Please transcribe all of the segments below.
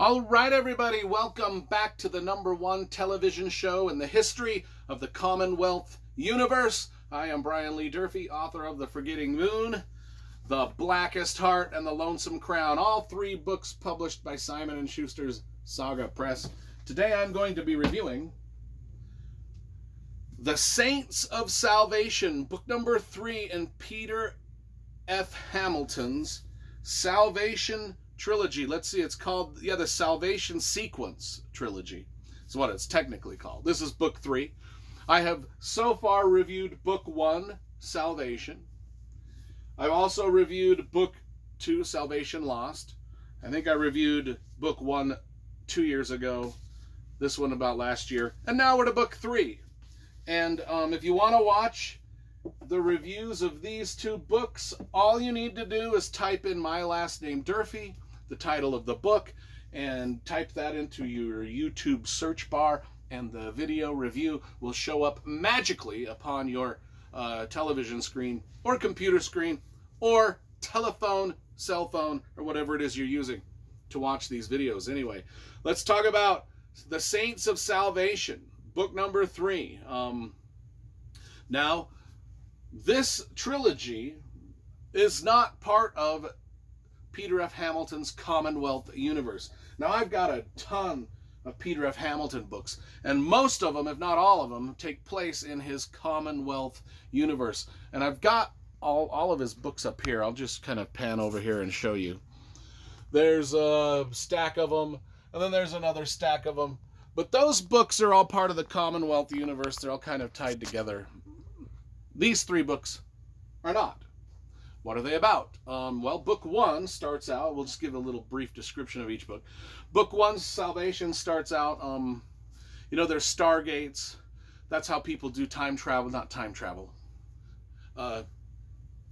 All right, everybody, welcome back to the number one television show in the history of the Commonwealth universe. I am Brian Lee Durfee, author of The Forgetting Moon, The Blackest Heart, and The Lonesome Crown, all three books published by Simon & Schuster's Saga Press. Today I'm going to be reviewing The Saints of Salvation, book number three in Peter F. Hamilton's Salvation trilogy. Let's see, it's called, yeah, the Salvation Sequence trilogy. Is what it's technically called. This is book three. I have so far reviewed book one, Salvation. I've also reviewed book two, Salvation Lost. I think I reviewed book one two years ago, this one about last year. And now we're to book three. And um, if you want to watch the reviews of these two books, all you need to do is type in my last name, Durfee, the title of the book and type that into your YouTube search bar and the video review will show up magically upon your uh, television screen or computer screen or telephone, cell phone, or whatever it is you're using to watch these videos. Anyway, let's talk about the Saints of Salvation, book number three. Um, now, this trilogy is not part of Peter F. Hamilton's Commonwealth Universe. Now, I've got a ton of Peter F. Hamilton books, and most of them, if not all of them, take place in his Commonwealth Universe. And I've got all, all of his books up here. I'll just kind of pan over here and show you. There's a stack of them, and then there's another stack of them. But those books are all part of the Commonwealth Universe. They're all kind of tied together. These three books are not. What are they about? Um, well, book one starts out, we'll just give a little brief description of each book. Book one, Salvation, starts out, um, you know, there's stargates. That's how people do time travel, not time travel. Uh,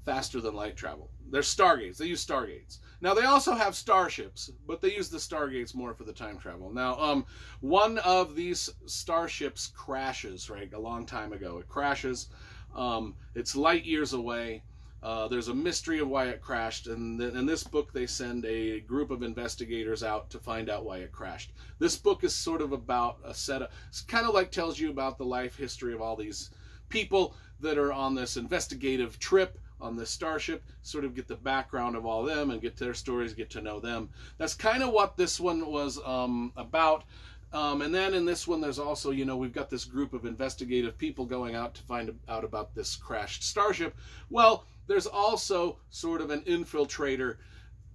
faster than light travel. There's stargates. They use stargates. Now they also have starships, but they use the stargates more for the time travel. Now, um, one of these starships crashes right a long time ago. It crashes. Um, it's light years away. Uh, there's a mystery of why it crashed, and in this book they send a group of investigators out to find out why it crashed. This book is sort of about a set of, it's kind of like tells you about the life history of all these people that are on this investigative trip on this starship, sort of get the background of all them and get their stories, get to know them. That's kind of what this one was um, about. Um, and then in this one, there's also, you know, we've got this group of investigative people going out to find out about this crashed starship. Well, there's also sort of an infiltrator,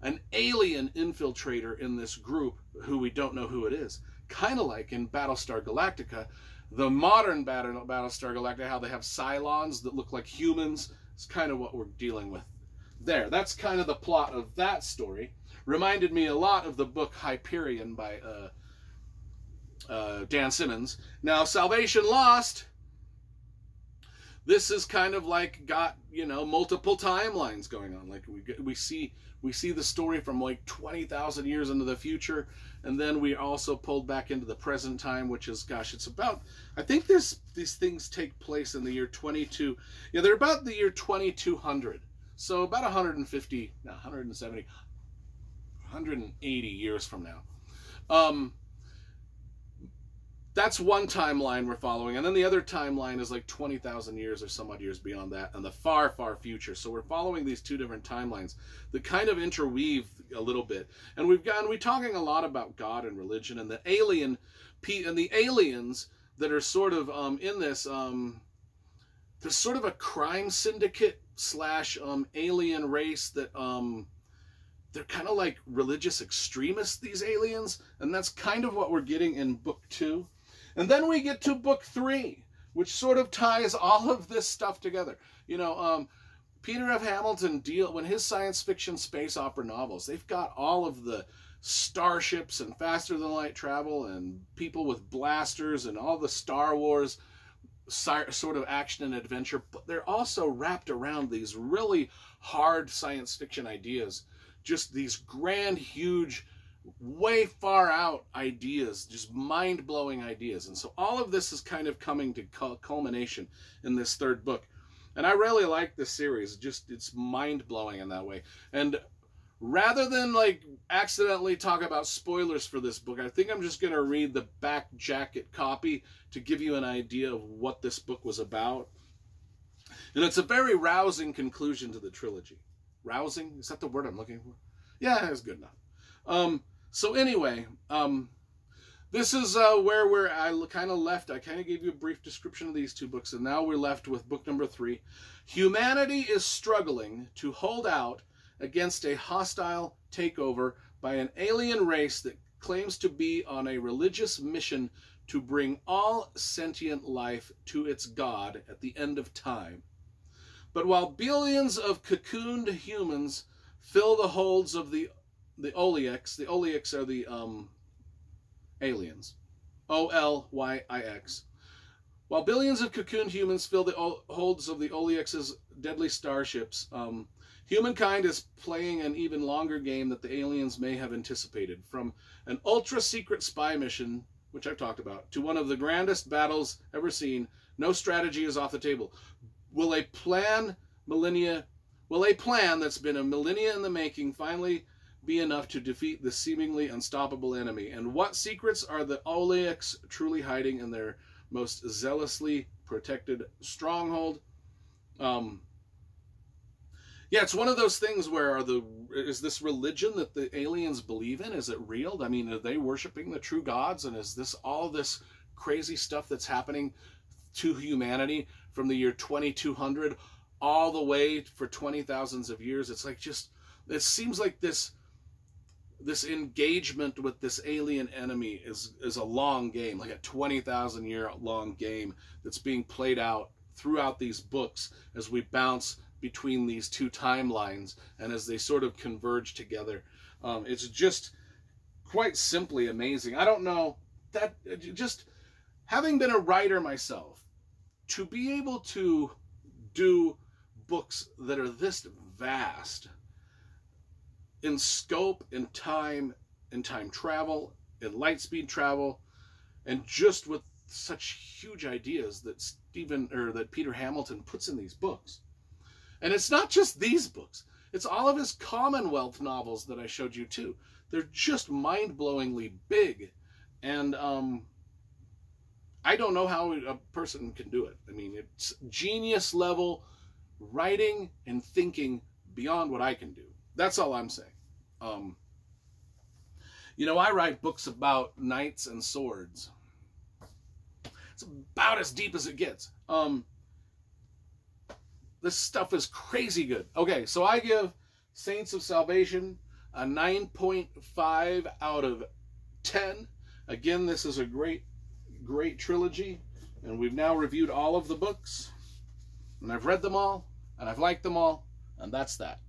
an alien infiltrator in this group who we don't know who it is. Kind of like in Battlestar Galactica, the modern Battlestar Galactica, how they have Cylons that look like humans. It's kind of what we're dealing with there. That's kind of the plot of that story. Reminded me a lot of the book Hyperion by uh, uh, Dan Simmons. Now, Salvation Lost this is kind of like got you know multiple timelines going on. Like we we see we see the story from like 20,000 years into the future and then we also pulled back into the present time which is gosh it's about I think this these things take place in the year 22 yeah they're about the year 2200 so about 150 no, 170 180 years from now. Um that's one timeline we're following and then the other timeline is like 20,000 years or some odd years beyond that and the far far future. So we're following these two different timelines that kind of interweave a little bit. And we've gotten we're talking a lot about god and religion and the alien and the aliens that are sort of um, in this um, there's sort of a crime syndicate slash um, alien race that um, they're kind of like religious extremists these aliens and that's kind of what we're getting in book two and then we get to book three, which sort of ties all of this stuff together. You know, um, Peter F. Hamilton deal when his science fiction space opera novels, they've got all of the starships and faster than light travel and people with blasters and all the Star Wars sort of action and adventure, but they're also wrapped around these really hard science fiction ideas. Just these grand, huge way far out ideas, just mind blowing ideas. And so all of this is kind of coming to culmination in this third book. And I really like this series. Just it's mind blowing in that way. And rather than like accidentally talk about spoilers for this book, I think I'm just going to read the back jacket copy to give you an idea of what this book was about. And it's a very rousing conclusion to the trilogy. Rousing? Is that the word I'm looking for? Yeah, it's good enough. Um, so anyway, um, this is uh, where we're I kind of left. I kind of gave you a brief description of these two books, and now we're left with book number three. Humanity is struggling to hold out against a hostile takeover by an alien race that claims to be on a religious mission to bring all sentient life to its God at the end of time. But while billions of cocooned humans fill the holds of the the Olyix, the Olyix are the um, aliens. O L Y I X. While billions of cocooned humans fill the holds of the Olyix's deadly starships, um, Humankind is playing an even longer game that the aliens may have anticipated. From an ultra secret spy mission, which I've talked about, to one of the grandest battles ever seen, no strategy is off the table. Will a plan millennia will a plan that's been a millennia in the making finally be enough to defeat the seemingly unstoppable enemy? And what secrets are the Olyix truly hiding in their most zealously protected stronghold? Um, yeah, it's one of those things where are the is this religion that the aliens believe in? Is it real? I mean, are they worshiping the true gods? And is this all this crazy stuff that's happening to humanity from the year 2200 all the way for 20 thousands of years? It's like just it seems like this this engagement with this alien enemy is is a long game, like a 20,000 year long game that's being played out throughout these books as we bounce between these two timelines and as they sort of converge together. Um, it's just quite simply amazing. I don't know that just having been a writer myself, to be able to do books that are this vast in scope, in time, in time travel, in light speed travel, and just with such huge ideas that Stephen or that Peter Hamilton puts in these books. And it's not just these books. It's all of his Commonwealth novels that I showed you too. They're just mind-blowingly big. And um, I don't know how a person can do it. I mean, it's genius level writing and thinking beyond what I can do. That's all I'm saying. Um, you know, I write books about knights and swords. It's about as deep as it gets. Um, this stuff is crazy good. Okay, so I give Saints of Salvation a 9.5 out of 10. Again, this is a great, great trilogy, and we've now reviewed all of the books, and I've read them all, and I've liked them all, and that's that.